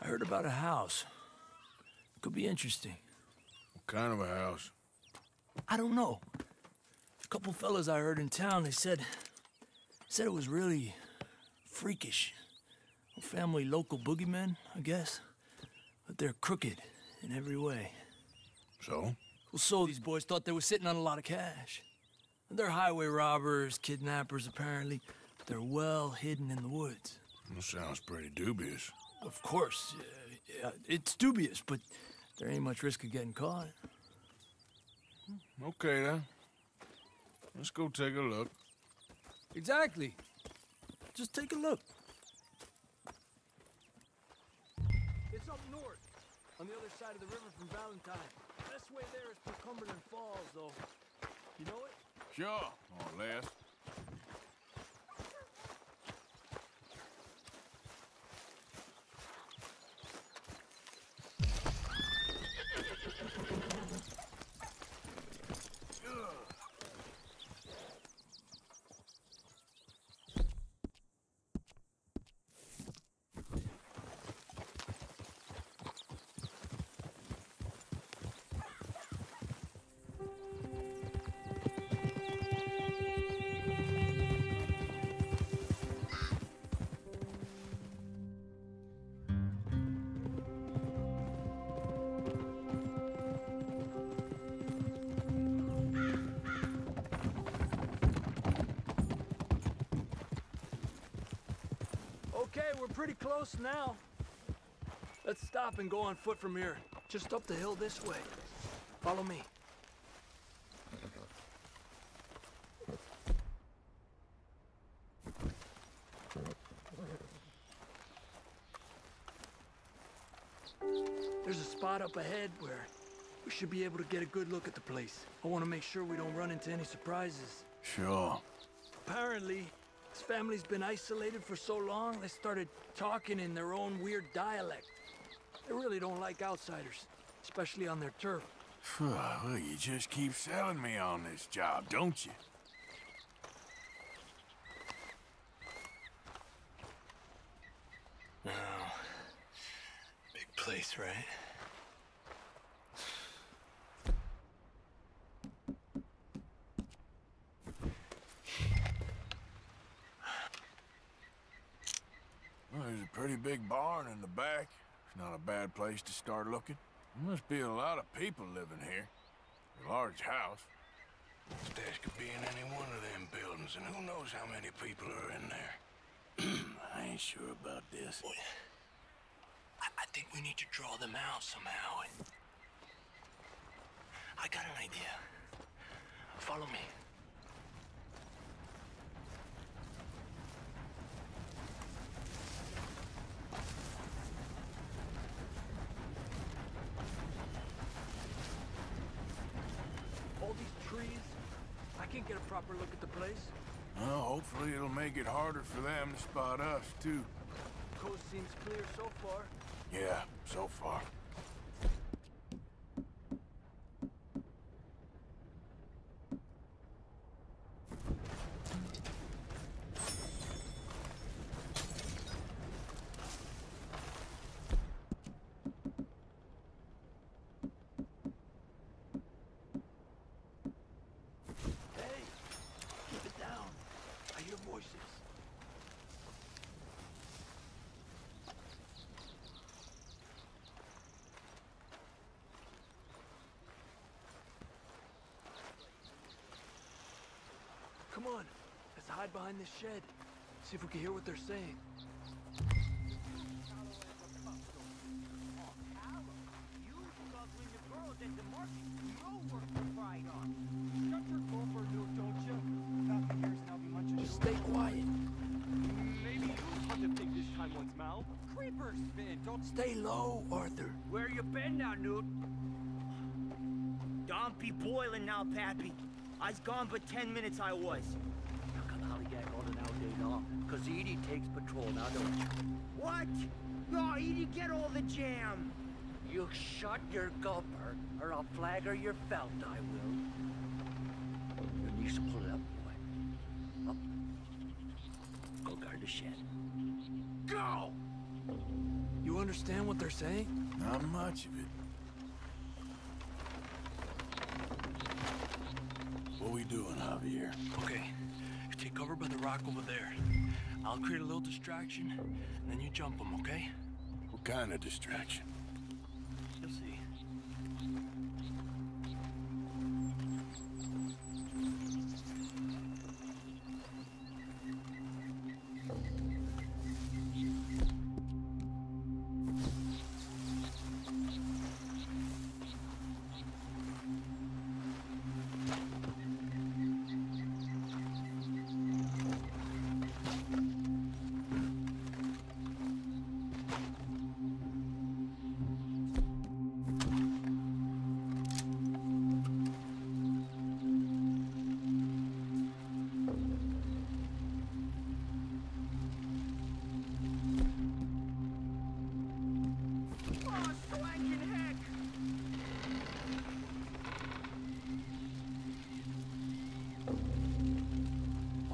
I heard about a house. It Could be interesting. What kind of a house? I don't know. A couple fellas I heard in town, they said... said it was really... freakish. A family local boogeymen, I guess. But they're crooked in every way. So? Well, so these boys thought they were sitting on a lot of cash. They're highway robbers, kidnappers, apparently. They're well hidden in the woods. That sounds pretty dubious. Of course, uh, yeah, it's dubious, but there ain't much risk of getting caught. Okay, then. Let's go take a look. Exactly. Just take a look. It's up north, on the other side of the river from Valentine. Best way there is through Cumberland Falls, though. You know it? Sure, more or less. Pretty close now. Let's stop and go on foot from here. Just up the hill this way. Follow me. There's a spot up ahead where we should be able to get a good look at the place. I want to make sure we don't run into any surprises. Sure. Apparently, this family's been isolated for so long, they started talking in their own weird dialect. They really don't like outsiders, especially on their turf. well, you just keep selling me on this job, don't you? Oh, big place, right? Well, there's a pretty big barn in the back. It's not a bad place to start looking. There must be a lot of people living here. A large house. Stash could be in any one of them buildings, and who knows how many people are in there. I ain't sure about this. Boy, I, I think we need to draw them out somehow. And I got an idea. Follow me. All these trees, I can't get a proper look at the place. Well, hopefully it'll make it harder for them to spot us, too. Coast seems clear so far. Yeah, so far. Hey, keep it down. I hear voices. Come on, let's hide behind this shed. See if we can hear what they're saying. Just stay quiet. Maybe you hunt a pig this time once, Mal. Creepers, Finn. Don't Stay low, Arthur. Where you been now, Newt? Don't be boiling now, Pappy. I's gone but ten minutes I was. You can hollygag all the now day long, cause Edie takes patrol now, don't you? What? No, Edie, get all the jam. You shut your gulper, or I'll flagger your felt, I will. Your niece will pull it up, boy. Up. Go guard the shed. Go! You understand what they're saying? Not much of it. What we doing, Javier? Okay, you take cover by the rock over there. I'll create a little distraction, and then you jump them, okay? What kind of distraction?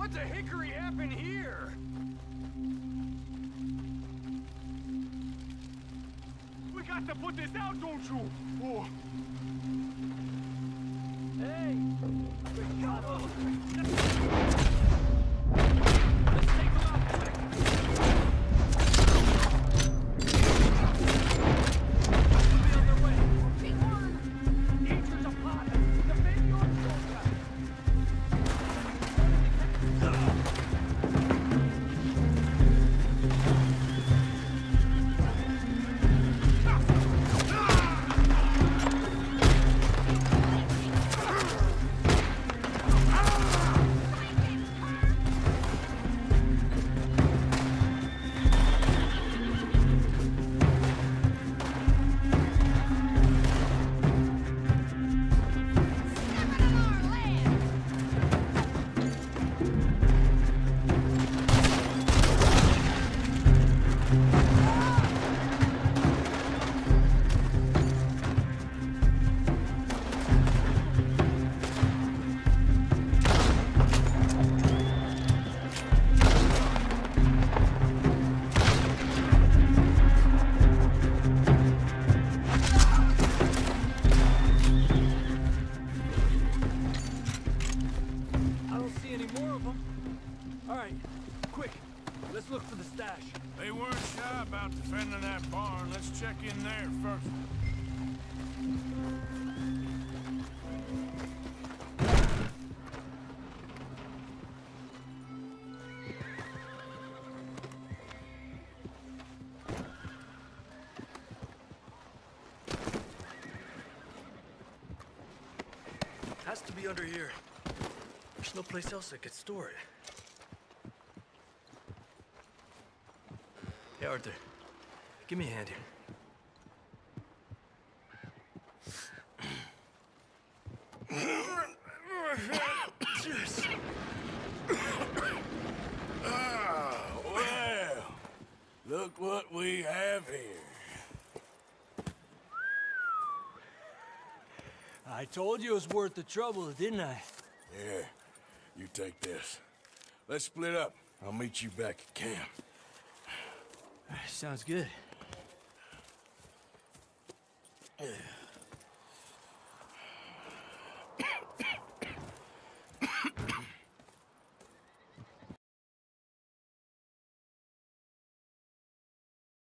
What the hickory happened here? We got to put this out, don't you? Oh. Hey! Got about defending that barn. Let's check in there first. Has to be under here. There's no place else I could store it. Hey, Arthur. Give me a hand here. Ah, well, look what we have here. I told you it was worth the trouble, didn't I? Here, you take this. Let's split up. I'll meet you back at camp. Sounds good. Yeah.